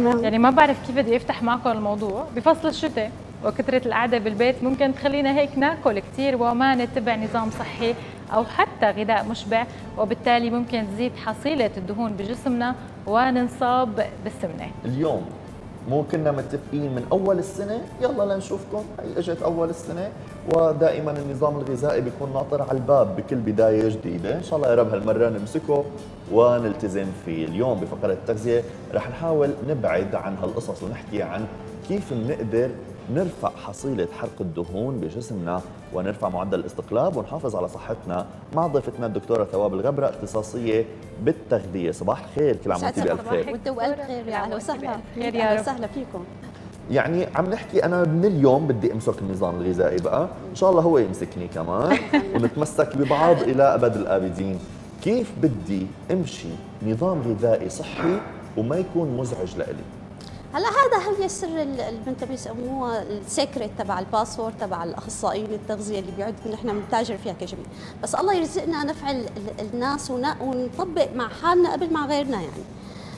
يعني ما بعرف كيف بدي أفتح معكم الموضوع. بفصل الشتاء وكثرة القعدة بالبيت ممكن تخلينا هيك ناكل كثير وما نتبع نظام صحي أو حتى غذاء مشبع وبالتالي ممكن تزيد حصيلة الدهون بجسمنا وننصاب بالسمنة. اليوم مو كنا متفقين من أول السنة؟ يلا لنشوفكم. هي إجت أول السنة. ودائما النظام الغذائي بيكون ناطر على الباب بكل بداية جديدة. إن شاء الله يا رب هالمرة نمسكه ونلتزم فيه. اليوم بفقرة التغذية رح نحاول نبعد عن هالقصص ونحكي عن كيف بنقدر نرفع حصيلة حرق الدهون بجسمنا ونرفع معدل الاستقلاب ونحافظ على صحتنا مع ضيفتنا الدكتورة ثواب الغبرة اختصاصية بالتغذية. صباح الخير كل عام وأنت بألف خير. وانت والف خير. يا أهلا وسهلا. خير يا أهلا رب. وسهلا فيكم. يعني عم نحكي أنا من اليوم بدي أمسك النظام الغذائي بقى. إن شاء الله هو يمسكني كمان ونتمسك ببعض إلى أبد الآبدين. كيف بدي أمشي نظام غذائي صحي وما يكون مزعج لإلي؟ هلا هذا هي سر ال- اللي بيسموه ال secret تبع ال password تبع الأخصائيين التغذية اللي بيقعد نحن بنتاجر فيها كجميع. بس الله يرزقنا نفع ال- ال- الناس ون- ونطبق مع حالنا قبل مع غيرنا يعني.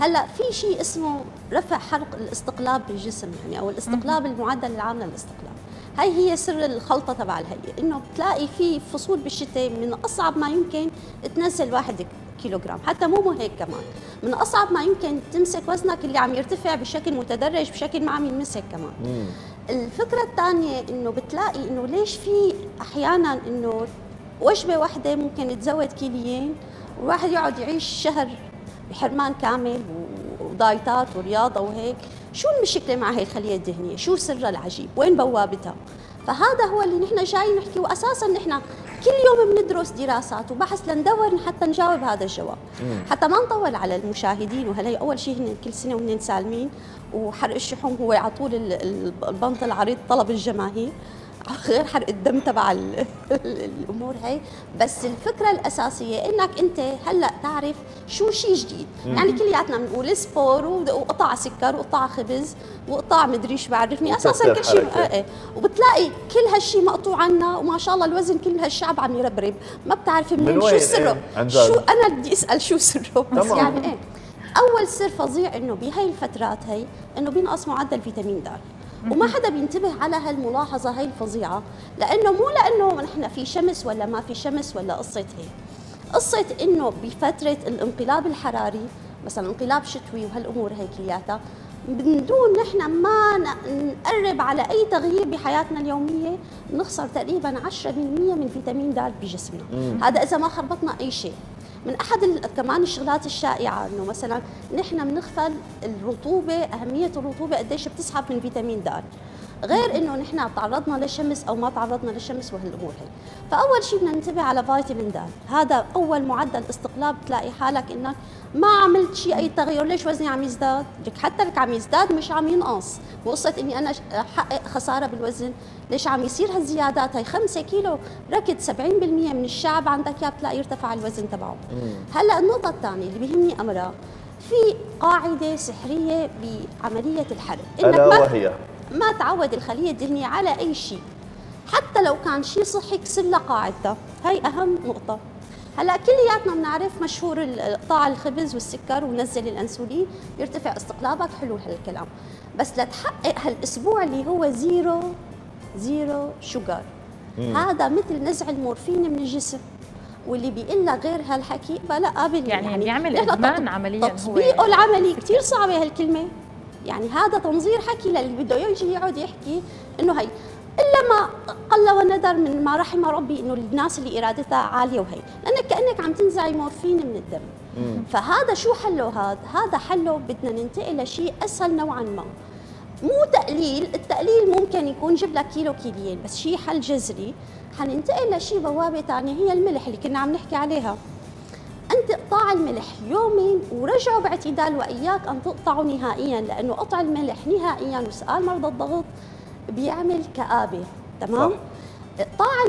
هلا في شيء اسمه رفع حرق الاستقلاب بالجسم يعني أو الاستقلاب المعدل العام للاستقلاب. هاي هي سر الخلطة تبع الهيئة إنه بتلاقي في فصول بالشتاء من أصعب ما يمكن تنزل واحد كيلوغرام حتى مو مو هيك كمان. من أصعب ما يمكن تمسك وزنك اللي عم يرتفع بشكل متدرج بشكل ما عم ينمسك كمان. مم. الفكرة الثانية إنه بتلاقي إنه ليش في أحيانا إنه وجبة واحدة ممكن تزود كيليين والواحد يقعد يعيش شهر بحرمان كامل ودايتات ورياضة وهيك. شو المشكلة مع هي الخلية الدهنيه شو سرها العجيب؟ وين بوابتها؟ فهذا هو اللي نحن جاي نحكي واساسا نحن كل يوم بندرس دراسات وبحث لندور حتى نجاوب هذا الجواب. حتى ما نطول على المشاهدين وهلأ أول شيء هن كل سنة وهن سالمين وحرق الشحوم هو على طول ال- ال- البنط العريض طلب الجماهير. غير حرق الدم تبع ال- الأمور هي بس الفكرة الأساسية إنك أنت هلأ تعرف شو شيء جديد يعني كلياتنا بنقول سبور وقطع سكر وقطع خبز وقطع مدري شو بعرفني أساسا كل شيء حركة. آه،. وبتلاقي كل هالشيء مقطوع عنا وما شاء الله الوزن كل هالشعب عم يربرب ما بتعرف منين وين؟ شو سره إيه،. شو أنا بدي أسأل شو سره بس. يعني إيه أول سر فظيع إنه بهي الفترات هي إنه بينقص معدل فيتامين د وما حدا بينتبه على هالملاحظة هي الفظيعة. لأنه مو لأنه نحن في شمس ولا ما في شمس ولا قصة هيك. قصة إنه بفترة الانقلاب الحراري مثلا انقلاب شتوي وهالأمور هي كلياتها من دون نحن ما نقرب على أي تغيير بحياتنا اليومية نخسر تقريبا 10% من فيتامين د بجسمنا. هذا إذا ما خربطنا أي شيء. من أحد كمان الشغلات الشائعة إنه مثلا نحن بنغفل الرطوبة أهمية الرطوبة قديش بتسحب من فيتامين د غير إنه نحن تعرضنا للشمس أو ما تعرضنا للشمس وهالأمور هي. فأول شيء بدنا ننتبه على فيتامين د. هذا أول معدل استقلاب بتلاقي حالك إنك ما عملت شيء أي تغير. ليش وزني عم يزداد؟ لك حتى لك عم يزداد مش عم ينقص. وقصة إني أنا احقق خسارة بالوزن. ليش عم يصير هالزيادات؟ هي 5 كيلو. ركض 70% من الشعب عندك إياه بتلاقي يرتفع الوزن تبعه. هلأ النقطة الثانية اللي بيهمني أمرها في قاعدة سحرية بعملية الحرق. ألا ما وهي؟ ما تعود الخلية الدهنية على أي شيء. حتى لو كان شيء صحي كسر لها قاعدتها هي أهم نقطة. هلأ كلياتنا بنعرف مشهور قطاع الخبز والسكر ونزل الأنسولين يرتفع استقلابك. حلو هالكلام. بس لتحقق هالأسبوع اللي هو zero zero sugar. هذا مثل نزع المورفين من الجسم. واللي بيقول لك غير هالحكي. بلا قابل يعني بيعمل نحن إدمان تط- عملياً هو تطبيقه يعني. العملي. كثير صعبة هالكلمة. يعني هذا تنظير حكي للي بده يجي يقعد يحكي إنه هي. إلا ما قل وندر من ما رحم ربي إنه الناس اللي إرادتها عالية وهي. لأنك كأنك عم تنزعي مورفين من الدم. فهذا شو حله هذا؟ هذا حله بدنا ننتقل لشيء أسهل نوعا ما. مو تقليل التقليل ممكن يكون جيب لك كيلو كيليين بس شيء حل جذري. حننتقل لشيء بوابة ثانية هي الملح اللي كنا عم نحكي عليها. انت اقطاع الملح يومين ورجعوا باعتدال وإياك أن تقطعوا نهائيا لأنه قطع الملح نهائيا وسؤال مرضى الضغط بيعمل كآبة تمام صح.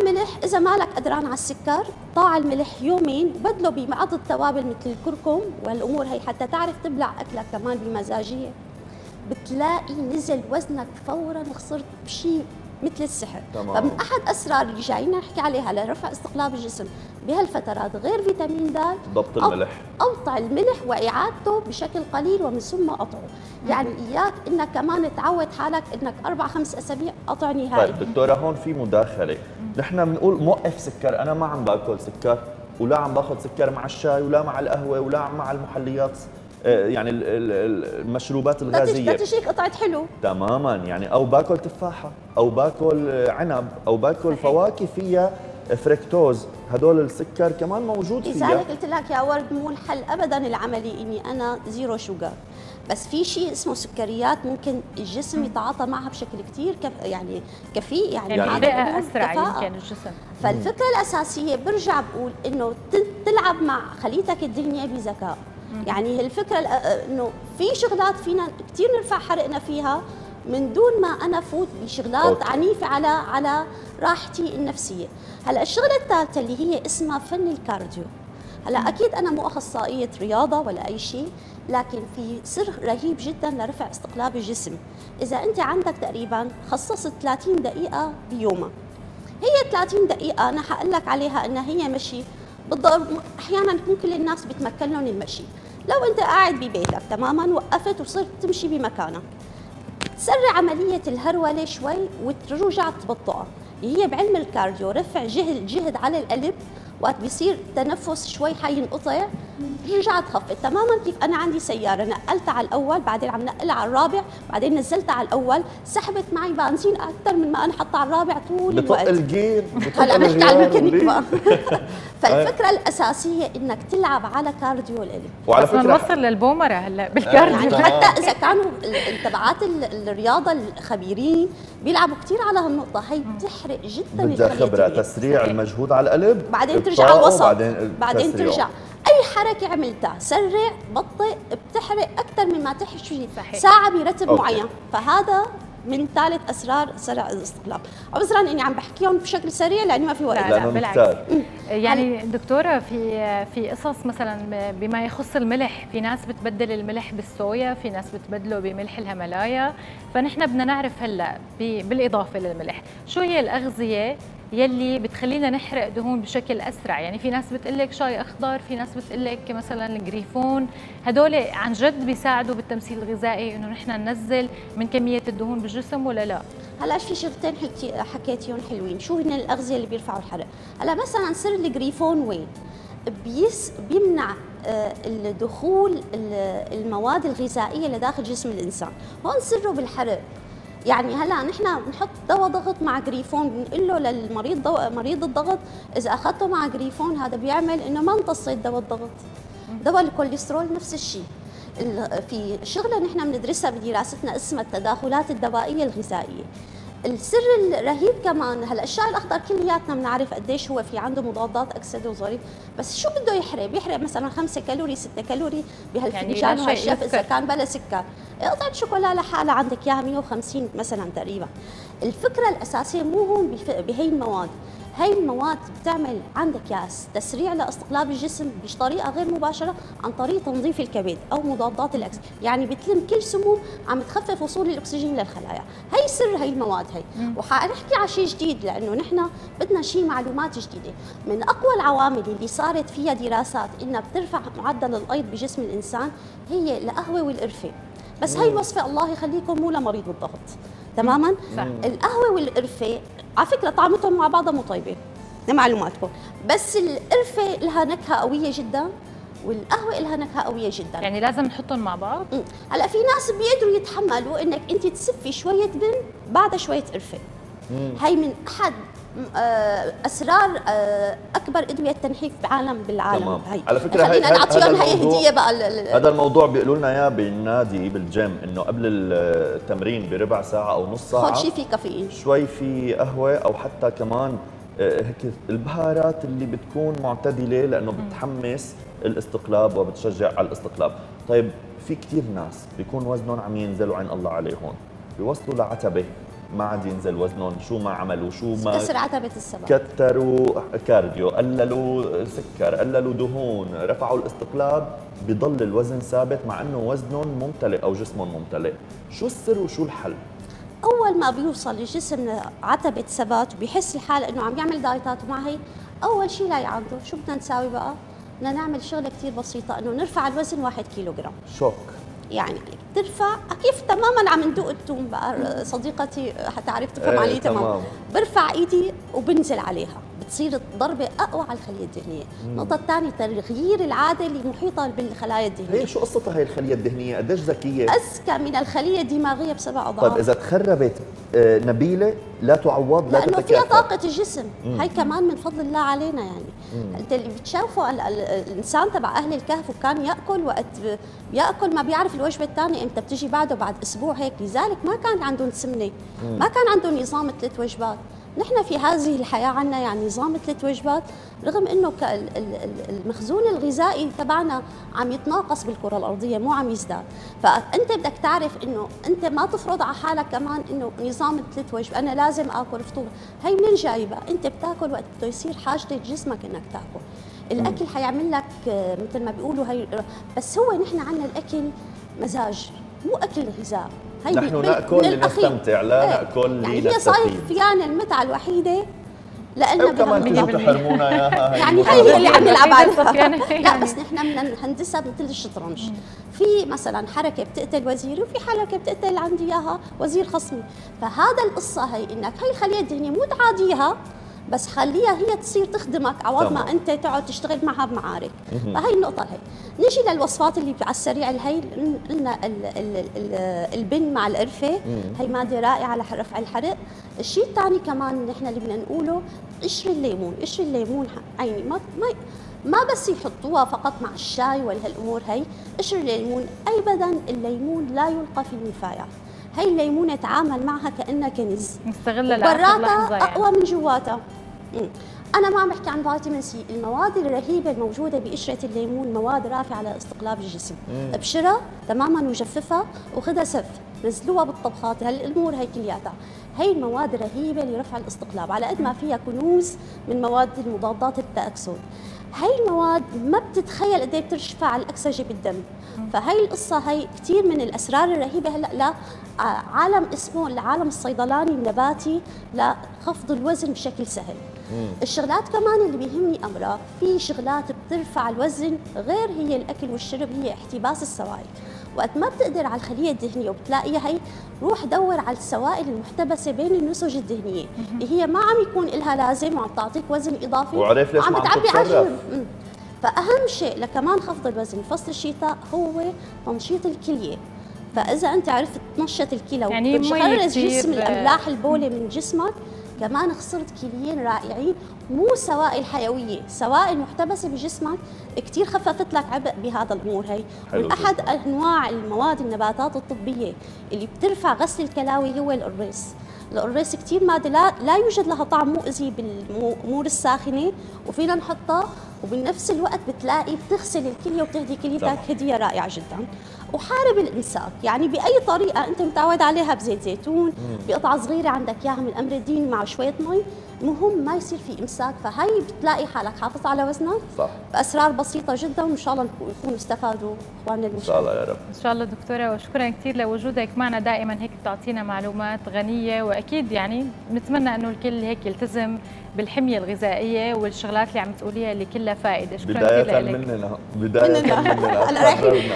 الملح إذا مالك قدران على السكر قطاع الملح يومين وبدله ببعض التوابل مثل الكركم والأمور هي حتى تعرف تبلع أكلك كمان بمزاجية بتلاقي نزل وزنك فورا خسرت بشيء مثل السحر. تمام. فمن أحد أسرار اللي جايين نحكي عليها لرفع استقلاب الجسم بهالفترات غير فيتامين د ضبط الملح. قطع الملح وإعادته بشكل قليل ومن ثم قطعه يعني إياك إنك كمان تعود حالك إنك أربع خمس أسابيع قطع نهائي طيب دكتورة هون في مداخلة. نحن بنقول موقف سكر. أنا ما عم باكل سكر ولا عم باخذ سكر مع الشاي ولا مع القهوة ولا مع المحليات. يعني ال- ال- المشروبات الغازية. تجيك قطعه حلو. تماما يعني أو باكل تفاحة أو باكل عنب أو باكل. فواكه فيها فركتوز هدول السكر كمان موجود فيها. لذلك قلت لك يا ورد مو الحل ابدا العملي إني أنا zero sugar بس في شيء اسمه سكريات ممكن الجسم يتعاطى معها بشكل كثير كف يعني كفيء يعني, يعني أسرع كفاءة. يمكن الجسم. فالفكرة الأساسية برجع بقول إنه ت- تلعب مع خليتك الذهنيه بذكاء. يعني الفكرة الأ- إنه في شغلات فينا كثير نرفع حرقنا فيها من دون ما أنا فوت بشغلات okay. عنيفة على على راحتي النفسية. هلأ الشغلة الثالثة اللي هي اسمها فن الكارديو. هلأ أكيد أنا مو أخصائية رياضة ولا أي شيء لكن في سر رهيب جدا لرفع استقلاب الجسم. إذا أنت عندك تقريبا خصصت 30 دقيقة بيومك هي 30 دقيقة أنا حقول لك عليها إنها هي مشي. بالضبط أحيانا مو كل الناس بتمكن لهم المشي. لو أنت قاعد ببيتك تماما وقفت وصرت تمشي بمكانك. تسرع عملية الهرولة شوي وترجع تبطئها. هي بعلم ال cardio رفع جهد جهد على القلب وقت بيصير تنفس شوي حينقطع رجع تخفض تماما كيف؟ أنا عندي سيارة نقلتها على الأول بعدين عم نقلها على الرابع بعدين نزلتها على الأول سحبت معي بنزين أكثر من ما أنا حطها على الرابع طول بطق الوقت. ال gear بطق هلأ بنحكي على الميكانيك بقى. فالفكرة الأساسية إنك تلعب على cardio القلب وعلى فكرة نوصل للبومرة هلأ بال cardio. يعني. حتى إذا كانوا ال- الرياضة الخبيرين بيلعبوا كثير على هالنقطة. هي بتحرق جدا بدها خبره. تسريع. المجهود على القلب. بعدين ترجع على الوسط. بعدين تسريعه. ترجع. أي حركة عملتها؟ سرع بطئ بتحرق أكثر مما تمشي صحيح. ساعة برتب okay. معين. فهذا من ثالث أسرار سرع الاستقلاب عذرا إني عم بحكيهم بشكل سريع لأني ما في وقت. لا لا لأنه بالعكس. يعني دكتورة في في قصص مثلا بما يخص الملح في ناس بتبدل الملح بالصويا في ناس بتبدله بملح الهيمالايا. فنحن بدنا نعرف هلأ ب- بالإضافة للملح. شو هي الأغذية يلي بتخلينا نحرق دهون بشكل أسرع. يعني في ناس بتقلك شاي أخضر في ناس بتقلك مثلا الجريفون هدول عن جد بيساعدوا بالتمثيل الغذائي إنه نحن ننزل من كمية الدهون بالجسم ولا لا؟ هلا في شغلتين حكيتي حكيتيهم حلوين. شو هن الأغذية اللي بيرفعوا الحرق؟ هلا مثلا سر الجريفون وين؟ بيس بيمنع آه، الدخول ال- المواد الغذائية لداخل جسم الإنسان. هون سره بالحرق. يعني هلا نحن بنحط دواء ضغط مع جريفون بنقول له للمريض دواء مريض الضغط إذا أخذته مع جريفون هذا بيعمل إنه ما امتصيت دواء الضغط. دواء الكوليسترول نفس الشيء. ال- في شغلة نحن بندرسها بدراستنا اسمها التداخلات الدوائية الغذائية. السر الرهيب كمان هلأ الشاي الأخضر كلياتنا بنعرف قديش هو في عنده مضادات اكسده وظريف بس شو بده يحرق؟ بيحرق مثلا 5 كالوري 6 كالوري بهالفنجان وهالشف إذا. كان بلا سكر. قطعة شوكولا لحالها عندك إياها 150 مثلا تقريبا. الفكرة الأساسية مو هون بهي المواد. هاي المواد بتعمل عندك يا تسريع لاستقلاب الجسم بطريقة غير مباشرة عن طريق تنظيف الكبد أو مضادات الأكس. يعني بتلم كل سموم عم تخفف وصول الأكسجين للخلايا. هي سر هي المواد هي وحنحكي على شيء جديد لأنه نحن بدنا شيء معلومات جديدة. من أقوى العوامل اللي صارت فيها دراسات إنها بترفع معدل الأيض بجسم الإنسان هي القهوة والقرفة. بس هي الوصفه الله يخليكم مو لمريض الضغط تماما. القهوة والقرفة على فكرة طعمتهم مع بعضها مو طيبه لمعلوماتكم بس القرفة لها نكهة قوية جدا والقهوة لها نكهة قوية جدا. يعني لازم نحطهم مع بعض. هلأ في ناس بيقدروا يتحملوا إنك أنت تسفي شوية بن بعدها شوية قرفة. هي من أحد أسرار آه، أكبر ادويه تنحيف بعالم بالعالم. تمام. هي على فكرة هي- نعطيهم هذا هي الموضوع- هدية بقى هذا الموضوع بيقولوا لنا إياه بالنادي بالجيم إنه قبل التمرين بربع ساعة أو نص ساعة خد شيء في كافيين. شوي في قهوة أو حتى كمان آه، هيك البهارات اللي بتكون معتدلة لأنه بتحمس الاستقلاب وبتشجع على الاستقلاب. طيب في كثير ناس بيكون وزنهم عم ينزل وعين الله عليهم بيوصلوا لعتبة. ما عاد ينزل وزنهم شو ما عملوا شو ما كسر عتبه السبب. كتروا كارديو قللوا سكر قللوا دهون رفعوا الاستقلاب بضل الوزن ثابت مع إنه وزنهم ممتلئ أو جسمهم ممتلئ. شو السر وشو الحل؟ أول ما بيوصل الجسم عتبة ثبات وبيحس الحال إنه عم يعمل دايتات ومع هي أول شيء لاقي عنده شو بدنا نساوي بقى؟ بدنا نعمل شغلة كثير بسيطة إنه نرفع الوزن 1 كيلو جرام شوك. يعني ترفع. كيف تماما عم ندوق التوم بقى صديقتي حتى عرفت تفهم إيه علي تمام. برفع إيدي وبنزل عليها. بتصير ضربة أقوى على الخلية الدهنية النقطة الثانية تغيير العادة اللي محيطة بالخلايا الدهنية هي شو قصتها هي الخلية الدهنيه قديش ذكية؟ أذكى من الخلية الدماغية بسبع أضعاف. طيب إذا تخربت آه، نبيلة لا تعوض لا لأنه فيها طاقة الجسم. هي كمان من فضل الله علينا يعني. أنت اللي بتشوفه ال- ال- الإنسان تبع أهل الكهف وكان يأكل وقت بياكل ما بيعرف الوجبة الثانية إمتى بتجي بعده؟ بعد أسبوع هيك. لذلك ما كان عندهم سمنة. ما كان عندهم نظام ثلاث وجبات. نحن في هذه الحياة عنا يعني نظام ثلاث وجبات رغم ال- المخزون الغذائي تبعنا عم يتناقص بالكرة الأرضية مو عم يزداد. فأنت بدك تعرف إنه أنت ما تفرض على حالك كمان إنه نظام ثلاث وجبات أنا لازم آكل فطور. هي منين جايبة أنت بتاكل وقت بده يصير حاجة جسمك إنك تاكل. الأكل حيعمل لك مثل ما بيقولوا هي بس هو نحن عنا الأكل مزاج مو أكل غذاء. نحن نأكل. لنستمتع لا إيه. نأكل يعني هي صاير فينا المتعة الوحيدة لأنه وكمان بهم- كنتوا تحرمونا اياها يعني. هي اللي عم نلعب عليها لا. بس نحن بدنا نهندسها مثل الشطرنج في مثلا حركة بتقتل وزيري وفي حركة بتقتل عندي إياها وزير خصمي فهذا القصة هي إنك هي الخليه الدهنيه مو تعاديها بس خليها هي تصير تخدمك عوض ما. أنت تقعد تشتغل معها بمعارك فهي النقطة هي نيجي للوصفات اللي على السريع. هي قلنا ال- ال- ال- البن مع القرفة. هي مادة رائعة لرفع الحرق. الشيء الثاني كمان نحن اللي بدنا نقوله قشر الليمون. قشر الليمون عيني ما ما ما بس يحطوها فقط مع الشاي ولا هالامور هي. قشر الليمون ابدا الليمون لا يلقى في النفايات هي الليمونه تعامل معها كانها كنز. لحظة براتها يعني. أقوى من جواتها. أنا ما عم بحكي عن فيتامين سي المواد الرهيبة الموجودة بقشره الليمون مواد رافعة لاستقلاب الجسم. أبشرها تماما وجففها وخذها سف نزلوها بالطبخات هالامور هي كلياتها. هي المواد الرهيبة لرفع الاستقلاب على قد ما فيها كنوز من مواد المضادات التاكسد هي المواد ما بتتخيل قد إيه بترفع الاكسجه بالدم. فهي القصة هي كثير من الأسرار الرهيبة هلأ لا عالم اسمه العالم الصيدلاني النباتي لخفض الوزن بشكل سهل. الشغلات كمان اللي بيهمني أمرها في شغلات بترفع الوزن غير هي الأكل والشرب هي احتباس السوائل. وقت ما بتقدر على الخلية الدهنيه وبتلاقيها هي روح دور على السوائل المحتبسة بين النسج الدهنيه اللي هي ما عم يكون لها لازم وعم تعطيك وزن إضافي وعرف ليش وعم عم بتعبي مم. فأهم شيء لكمان خفض الوزن فصل الشتاء هو تنشيط الكلية. فإذا أنت عرفت تنشط الكلى يعني وتخرج جسم الأملاح البولي من جسمك كمان خسرت كليين رائعين مو سوائل حيويه سوائل محتبسه بجسمك كثير خففت لك عبء بهذا الأمور هي. من احد أنواع المواد النباتات الطبية اللي بترفع غسل الكلاوي هو القريص القريص كثير مادة لا, لا يوجد لها طعم مؤذي بالامور الساخنة وفينا نحطها وبنفس الوقت بتلاقي بتغسل الكلية وبتهدي كليتك. هدية رائعة جدا. وحارب الامساك يعني بأي طريقة أنت متعود عليها بزيت زيتون بقطعة صغيرة عندك إياها من الامر الديني مع شوية مي المهم ما يصير في إمساك فهي بتلاقي حالك حافظ على وزنك. صح. بأسرار بسيطة جدا وإن شاء الله يكونوا استفادوا إخواننا إن شاء الله يا رب. إن شاء الله دكتورة وشكرا كثير لوجودك معنا دائما. هيك بتعطينا معلومات غنية وأكيد يعني بنتمنى إنه الكل هيك يلتزم بالحمية الغذائية والشغلات اللي عم تقوليها اللي كلها فائدة. شكرا لك. مننا بداية مننا. هلا رايحين.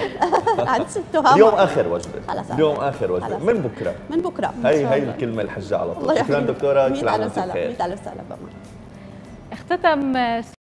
اليوم آخر وجبة. خلص. اليوم آخر وجبة. خلص. من بكرة؟ من بكرة. هي هي الله. الكلمة الحجة على طول. شكرا مية كل عام ألف وأنت بخير. مية ألف سلامة. اختتم